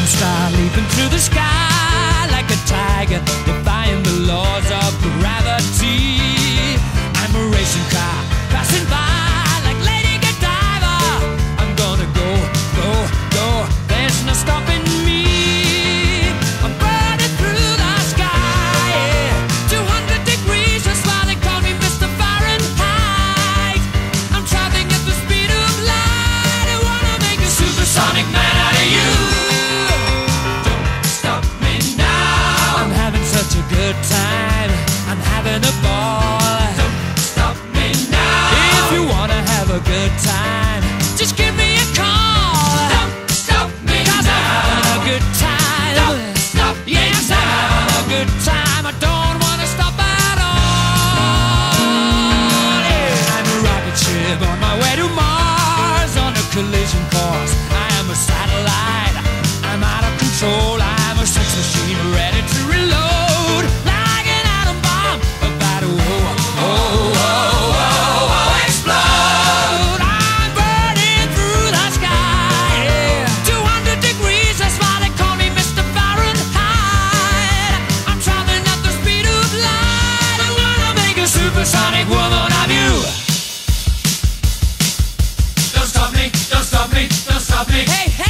shooting star leaping through the sky like a tiger, defying the laws of gravity. I'm a racing car passing by like Lady Godiva. I'm gonna go, go, go. There's no stopping collision course. I am a satellite. I'm out of control. I'm a sex machine ready to reload. Like an atom bomb about to oh, oh, oh, oh, oh, explode. I'm burning through the sky. yeah. 200 degrees, that's why they call me Mr. Fahrenheit. I'm traveling at the speed of light. I wanna make a supersonic woman don't stop me, don't stop me. Hey, hey,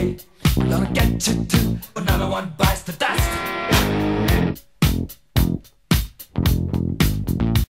I'm gonna get you too. Another one bites the dust.